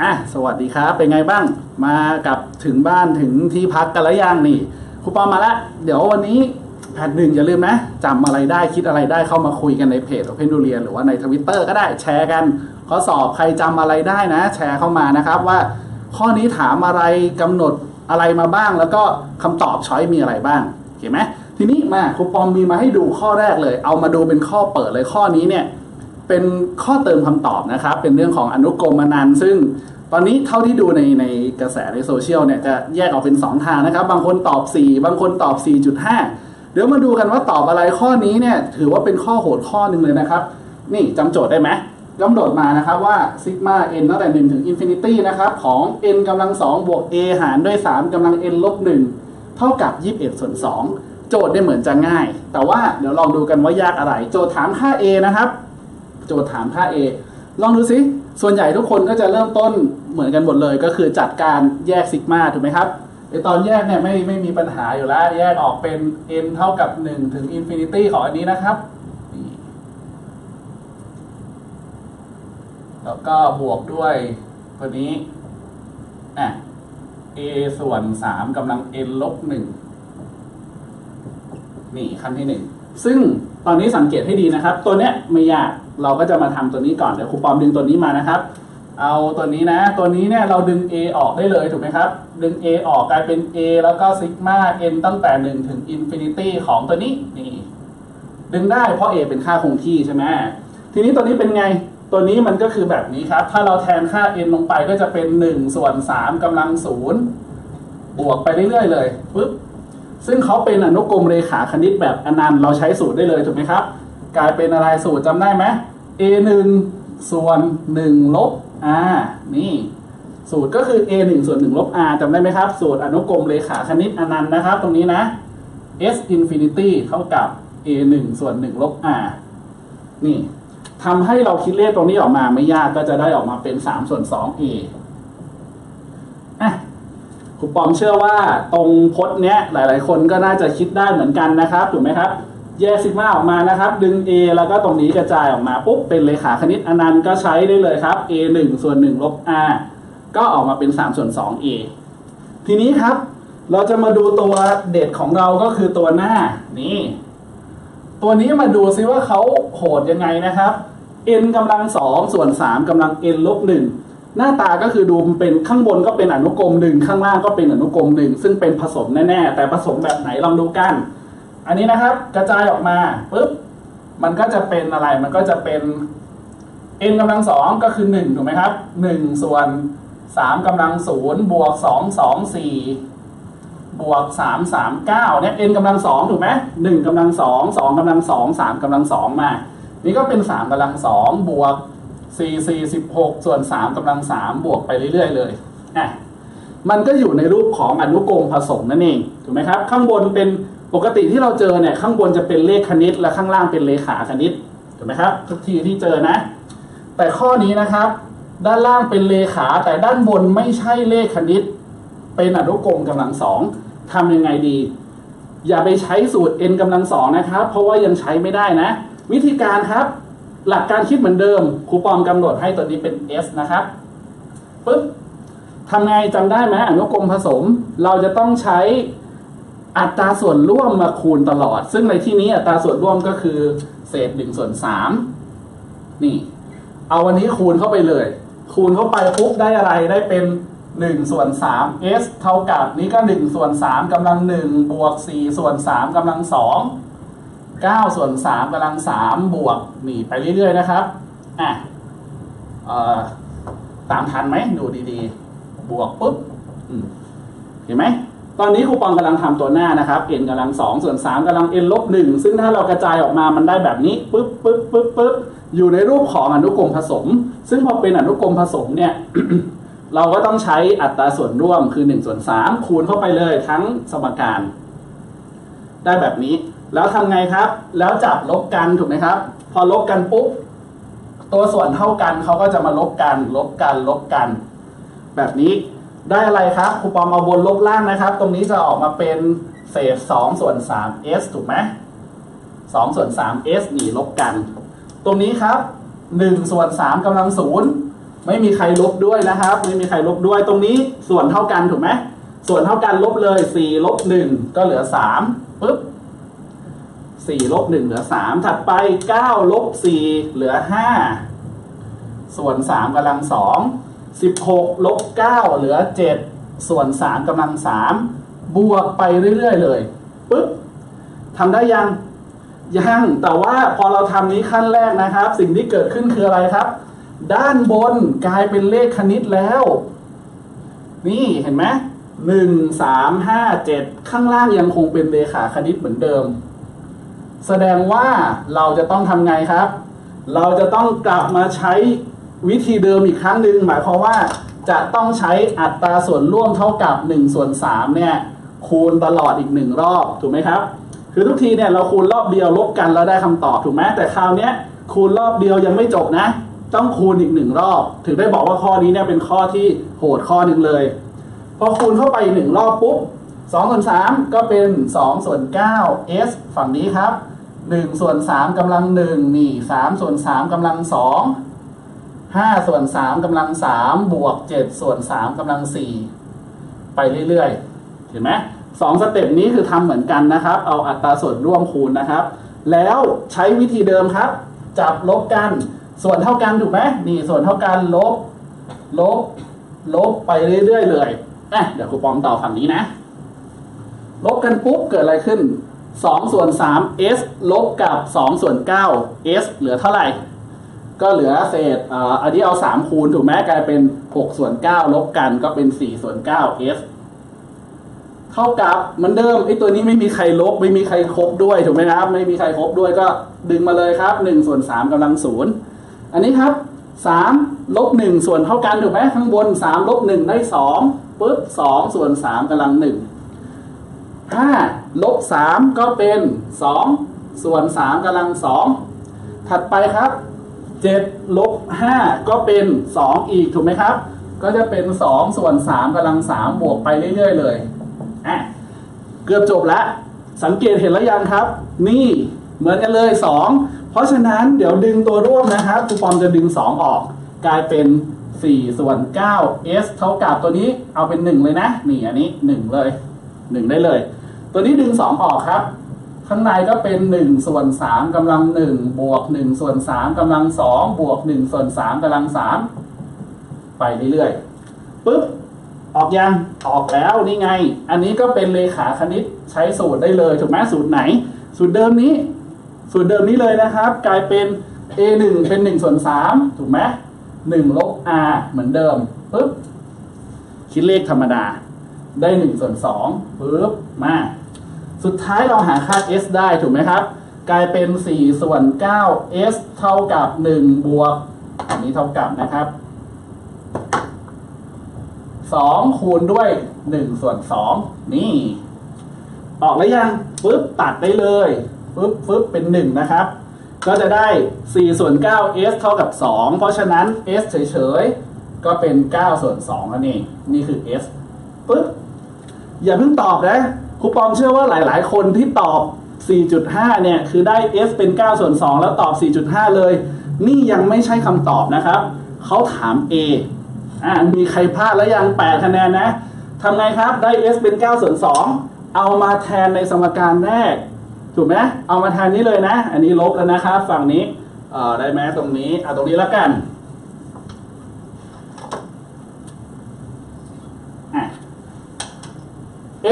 อะสวัสดีครับ เป็นไงบ้าง มากับถึงบ้านถึงที่พักกันแล้วยังนี่ครูปอมมาละเดี๋ยววันนี้แพทหนึ่งอย่าลืมนะจำอะไรได้คิดอะไรได้เข้ามาคุยกันในเพจ Open d u r i a n หรือว่าในทวิตเตอร์ก็ได้แชร์กัน ข้อสอบใครจำอะไรได้นะ แชร์เข้ามานะครับว่า ข้อนี้ถามอะไรกำหนดอะไรมาบ้าง แล้วก็คำตอบช้อยมีอะไรบ้างเห็นไหมทีนี้มาครูปอมมีมาให้ดูข้อแรกเลย เอามาดูเป็นข้อเปิดเลยข้อนี้เนี่ย เป็นข้อเติมคำตอบนะครับ เป็นเรื่องของอนุกรมอนันต์ซึ่งตอนนี้เท่าที่ดูในในกระแสในโซเชียลเนี่ยจะแยกออกเป็น 2 ทางนะครับ บางคนตอบ 4 บางคนตอบ 4.5 เดี๋ยวมาดูกันว่าตอบอะไรข้อนี้เนี่ยถือว่าเป็นข้อโหดข้อหนึ่งเลยนะครับ นี่จำโจทย์ได้ไหมกำหนดมานะครับว่าซิกมา n ตั้งแต่ 1 ถึง infinity นะครับของ n กำลัง 2 บวก a หารด้วย 3กำลัง n ลบ 1 เท่ากับ 21 ส่วน 2 โจทย์ได้เหมือนจะง่าย แต่ว่าเดี๋ยวลองดูกันว่ายากอะไร โจทย์ถามค่า a นะครับ โจทย์ถามค่า a ลองดูสิ ส่วนใหญ่ทุกคนก็จะเริ่มต้นเหมือนกันหมดเลย ก็คือจัดการแยกซิกมาถูกไหมครับไอตอนแยกเนี่ยไม่ไม่มีปัญหาอยู่แล้ว แยกออกเป็น n เท่ากับ 1 ถึง infinity ของอันนี้นะครับ แล้วก็บวกด้วยตัวนี้อะ a ส่วน 3กำลัง n ลบ 1 นี่ขั้นที่ 1 ซึ่งตอนนี้สังเกตให้ดีนะครับ ตัวเนี้ยไม่ยากเราก็จะมาทำตัวนี้ก่อนเดี๋ยวครูปอมดึงตัวนี้มานะครับ เอาตัวนี้นะ ตัวนี้เนี่ยเราดึง a ออกได้เลยถูกไหมครับ ดึง a ออกกลายเป็น a แล้วก็ sigma n ตั้งแต่ 1 ถึง infinity ของตัวนี้นี่ดึงได้เพราะ a เป็นค่าคงที่ใช่ไหมทีนี้ตัวนี้เป็นไงตัวนี้มันก็คือแบบนี้ครับ ถ้าเราแทนค่า n ลงไปก็จะเป็น 1 ส่วน3กำลัง 0 บวกไปเรื่อยๆเลยปึ๊บ ซึ่งเขาเป็นอนุกรมเรขาคณิตแบบอนันต์เราใช้สูตรได้เลยถูกไหมครับ กลายเป็นอะไรสูตรจำได้ไหม a 1ส่วน1ลบ r นี่สูตรก็คือ a 1ส่วน1ลบ r จำได้ไหมครับ สูตรอนุกรมเรขาคณิตอนันต์นะครับ ตรงนี้นะ s infinity เท่ากับ a 1ส่วน1ลบ r นี่ทำให้เราคิดเลขตรงนี้ออกมาไม่ยากก็จะได้ออกมาเป็น3ส่วน 2 a อะ ครูปอมเชื่อว่าตรงพจน์เนี้ยหลาย ๆ คนก็น่าจะคิดได้เหมือนกันนะครับถูกไหมครับแยกซิกมาออกมานะครับ ดึง a แล้วก็ตรงนี้กระจายออกมาปุ๊บเป็นเลขาคณิตอนันต์ก็ใช้ได้เลยครับ a 1ส่วน1ลบ r ก็ออกมาเป็น 3 ส่วน 2 a ทีนี้ครับ เราจะมาดูตัวเด็ดของเราก็คือตัวหน้านี่ตัวนี้มาดูซิว่าเขาโหดยังไงนะครับ n กำลัง2ส่วน3กำลัง n ลบ1 หน้าตาก็คือดูเป็นข้างบนก็เป็นอนุกรมหนึ่งข้างล่างก็เป็นอนุกรมหนึ่งซึ่งเป็นผสมแน่ๆ แต่ผสมแบบไหนลองดูกัน อันนี้นะครับกระจายออกมาปุ๊บมันก็จะเป็นอะไรมันก็จะเป็น n กำลังสองก็คือหนึ่งถูกไหมครับหนึ่งส่วนสามกำลังศูนย์บวกสองสองสี่บวกสามสามเก้าเนี่ย n กำลังสองถูกไหมหนึ่งกำลังสองสองกำลังสองสามกำลังสองมา นี่ก็เป็นสามกำลังสองบวก สี่สี่สิบหกส่วนสามกำลังสามบวกไปเรื่อยๆ เลยอะมันก็อยู่ในรูปของอนุกรมผสมนั่นเองถูกไหมครับ ข้างบนเป็นปกติที่เราเจอเนี่ยข้างบนจะเป็นเลขคณิต และข้างล่างเป็นเลขาคณิตถูกไหมครับทุกทีที่เจอนะ แต่ข้อนี้นะครับ ด้านล่างเป็นเลขาแต่ด้านบนไม่ใช่เลขคณิต เป็นอนุกรมกำลังสองทำยังไงดี อย่าไปใช้สูตร n กำลังสองนะครับ เพราะว่ายังใช้ไม่ได้นะ วิธีการครับ หลักการคิดเหมือนเดิมครูปอมกำหนดให้ตัวนี้เป็น s นะครับปึ๊บทำไงจำได้ไหมอนุกรมผสม เราจะต้องใช้อัตราส่วนร่วมมาคูณตลอด ซึ่งในที่นี้อัตราส่วนร่วมก็คือ เศษหนึ่งส่วนสามนี่ เอาวันนี้คูณเข้าไปเลย คูณเข้าไปปุ๊บได้อะไรได้เป็นหนึ่งส่วนสาม s เท่ากับนี้ก็หนึ่งส่วนสามกำลังหนึ่งบวกสี่ส่วนสามกำลังสอง เก้าส่วนสามกำลังสามบวกนี่ไปเรื่อย ๆ นะครับอะเอ่อตามทันไหมดูดีๆ บวกปุ๊บเห็นไหม ตอนนี้คูปองกำลังทำตัวหน้านะครับ n กำลังสองส่วนสามกำลัง n ลบหนึ่งซึ่งถ้าเรากระจายออกมามันได้แบบนี้ปึ๊บปึ๊บปึ๊บปึ๊บอยู่ในรูปของอนุกรมผสม ซึ่งพอเป็นอนุกรมผสมเนี่ยเราก็ต้องใช้อัตราส่วนร่วมคือ1ส่วน3คูณเข้าไปเลยทั้งสมการ ได้แบบนี้ แล้วทำไงครับ แล้วจับลบกันถูกไหมครับ พอลบกันปุ๊บ ตัวส่วนเท่ากันเขาก็จะมาลบกัน ลบกัน ลบกัน แบบนี้ได้อะไรครับครูปอมเอาบนลบล่างนะครับ ตรงนี้จะออกมาเป็นเศษ2ส่วน3 s ถูกไหม2ส่วน3 s นี่ลบกัน ตรงนี้ครับ1ส่วน3กำลังศูนย์ไม่มีใครลบด้วยนะครับ ไม่มีใครลบด้วยตรงนี้ส่วนเท่ากันถูกไหมส่วนเท่ากันลบเลยสี่ลบหนึ่งก็เหลือสามปึ๊บ สี่ลบหนึ่งเหลือสามถัดไปเก้าลบสี่เหลือห้าส่วนสามกำลังสองสิบหกลบเก้าเหลือเจ็ดส่วนสามกำลังสามบวกไปเรื่อยๆเลยปึ๊บทำได้ยังยังแต่ว่าพอเราทำนี้ขั้นแรกนะครับ สิ่งที่เกิดขึ้นคืออะไรครับ ด้านบนกลายเป็นเลขคณิตแล้ว นี่เห็นไหมหนึ่งสามห้าเจ็ดข้างล่างยังคงเป็นเลขาคณิตเหมือนเดิม แสดงว่าเราจะต้องทำไงครับ เราจะต้องกลับมาใช้วิธีเดิมอีกครั้งหนึ่งหมายความว่าจะต้องใช้อัตราส่วนร่วมเท่ากับ1ส่วน3เนี่ยคูณตลอดอีกหนึ่งรอบถูกไหมครับ คือทุกทีเนี่ยเราคูณรอบเดียวลบกันแล้วได้คำตอบถูกไหมแต่คราวนี้คูณรอบเดียวยังไม่จบนะ ต้องคูณอีกหนึ่งรอบ ถึงได้บอกว่าข้อนี้เนี่ยเป็นข้อที่โหดข้อหนึ่งเลย พอคูณเข้าไปหนึ่งรอบปุ๊บ สองส่วนสามก็เป็นสองส่วนเก้า s ฝั่งนี้ครับหนึ่งส่วนสามกำลังหนึ่งนี่สามส่วนสามกำลังสองห้าส่วนสามกำลังสามบวกเจ็ดส่วนสามกำลังสี่ไปเรื่อยๆ เห็นไหมสองสเต็ปนี้คือทำเหมือนกันนะครับ เอาอัตราส่วนร่วมคูณนะครับ แล้วใช้วิธีเดิมครับ จับลบกันส่วนเท่ากันถูกไหมนี่ส่วนเท่ากันลบลบลบไปเรื่อยๆเลยอะเดี๋ยวครูปอมต่อฝั่งนี้นะ ลบกันปุ๊บเกิดอะไรขึ้น2ส่วน3 s ลบกับ2ส่วน9 s เหลือเท่าไหร่ ก็เหลือเศษอ,อันนี้เอา 3 คูณถูกไหมกลายเป็น6ส่วน9ลบกันก็เป็น4ส่วน9 s เท่ากับมือนเดิมไอ้ตัวนี้ไม่มีใครลบไม่มีใครครบด้วยถูกไหมครับ ไม่มีใครครบด้วยก็ดึงมาเลยครับ1ส่วน3กำลังศูนย์อันนี้ครับ3ลบ1ส่วนเท่ากันถูกไหมข้างบน3ลบ1ได้2ปึ๊บ2ส่วน3กำลัง1 5ลบ3ก็เป็น2ส่วน3กำลัง2ถัดไปครับ7ลบ5ก็เป็น2อีกถูกไหมครับ ก็จะเป็น2ส่วน3กำลัง3บวกไปเรื่อยๆเลยอะเกือบจบแล้วสังเกตเห็นแล้วยังครับ นี่เหมือนกันเลย2เพราะฉะนั้นเดี๋ยวดึงตัวร่วมนะครับคูปอมจะดึง2ออก กลายเป็น4ส่วน9 s เท่ากับตัวนี้เอาเป็น 1 เลยนะ นี่อันนี้ 1 เลย 1 ได้เลย ตัวนี้ดึง2องอกครับ ข้างในก็เป็น1ส่วน3กำลัง1บวก1ส่วน3กำลัง2บวก1ส่วน3กำลัง3ไปเรื่อยๆปึ๊บออกยังออกแล้วนี่ไง อันนี้ก็เป็นเลขาคณิตใช้สูตรได้เลยถูกไหมสูตรไหน สูตรเดิมนี้ สูตรเดิมนี้เลยนะครับ กลายเป็น a 1เป็น1ส่วน3ถูกไหม1ลบ r เหมือนเดิมปึ๊บคิดเลขธรรมดาได้1ส่วน2ปึ๊บมา สุดท้ายเราหาค่า s ได้ถูกไหมครับ กลายเป็น 4 ส่วน 9 s เท่ากับ 1 บวก อันนี้เท่ากับนะครับ 2 คูณด้วย 1 ส่วน 2 นี่ ออกแล้วยังปึ๊บตัดได้เลยปึ๊บปึ๊บเป็น 1 นะครับ ก็จะได้ 4 ส่วน 9 s เท่ากับ 2 เพราะฉะนั้น s เฉยๆ ก็เป็น 9 ส่วน2นั่นเองนี่คือ s ปึ๊บอย่าเพิ่งตอบนะ ครูปอมเชื่อว่าหลาย ๆ คนที่ตอบ 4.5 เนี่ย คือได้ s เป็น 9 ส่วน 2 แล้วตอบ 4.5 เลย นี่ยังไม่ใช่คำตอบนะครับ เขาถาม a อ่ามีใครพลาดแล้วยัง 8 คะแนนนะทำไงครับได้ s เป็น 9 ส่วน 2 เอามาแทนในสมการแรก ถูกไหมเอามาแทนนี้เลยนะ อันนี้ลบแล้วนะครับ ฝั่งนี้เอ่อได้ไหมตรงนี้เอาตรงนี้แล้วกัน อะ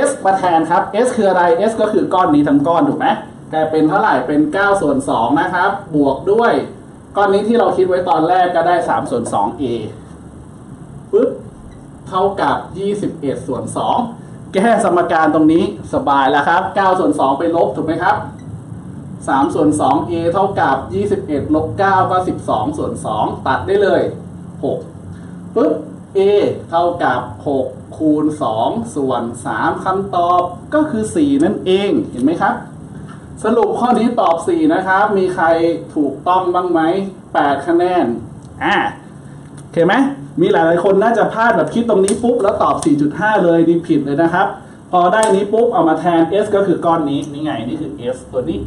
s มาแทนครับ s คืออะไร s ก็คือก้อนนี้ทั้งก้อนถูกไหมกลายเป็นเท่าไหร่เป็น9ส่วน2นะครับ บวกด้วย ก้อนนี้ที่เราคิดไว้ตอนแรกก็ได้3ส่วน 2a ปึ๊บเท่ากับ 21ส่วน2แก้สมการตรงนี้สบายแล้วครับ9ส่วน2ไปลบถูกไหมครับ3ส่วน 2a เท่ากับ 21ลบ9ก็ 12 ส่วน 2 ตัดได้เลย 6ปึ๊บ a เท่ากับ 6 คูณ 2 ส่วน 3คำตอบก็คือ 4 นั่นเองเห็นไหมครับ สรุปข้อนี้ตอบ 4 นะครับ มีใครถูกต้องบ้างไหม 8 คะแนนอ่าโอเคไหมมีหลายๆคนน่าจะพลาดแบบคิดตรงนี้ปุ๊บ แล้วตอบ 4.5 เลยนี่ผิดเลยนะครับ พอได้นี้ปุ๊บเอามาแทน s ก็คือก้อนนี้นี่ไงนี่คือ s ตัวนี้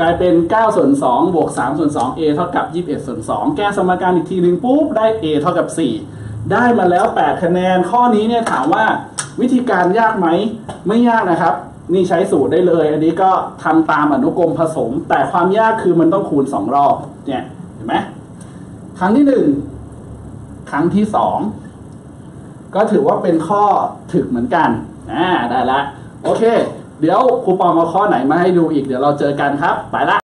กลายเป็น 9 ส่วน2บวก3ส่วน2 a เท่ากับ 21 ส่วน 2 แก้สมการอีกทีหนึ่งปุ๊บ ได้ a เท่ากับ 4 ได้มาแล้ว 8 คะแนน ข้อนี้เนี่ยถามว่าวิธีการยากไหม ไม่ยากนะครับ นี่ใช้สูตรได้เลย อันนี้ก็ทำตามอนุกรมผสม แต่ความยากคือมันต้องคูณ 2 รอบ เนี่ย เห็นไหม ครั้งที่ 1 ครั้งที่ 2 ก็ถือว่าเป็นข้อถึกเหมือนกัน อ่า ได้ละ โอเค เดี๋ยวครูปอมเอาข้อไหนมาให้ดูอีกเดี๋ยวเราเจอกันครับ ไปละ